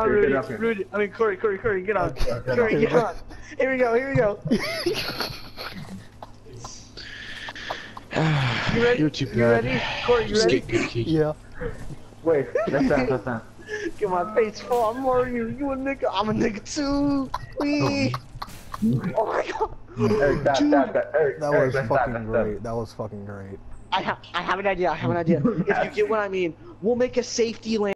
Oh, Rudy. Rudy. I mean, Corey, Corey, Corey, get on. Corey, get on. Here we go, here we go. You ready? You're too You ready? Corey, you Just ready? Yeah. Wait, That's that. that's that. Get my face full. I'm more you. You a nigga. I'm a nigga too. Wee. Oh, oh my god. Eric, that, that, that, Eric, That was fucking that, great. That. great. That was fucking great. I have. I have an idea. I have an idea. If you get what I mean, we'll make a safety land.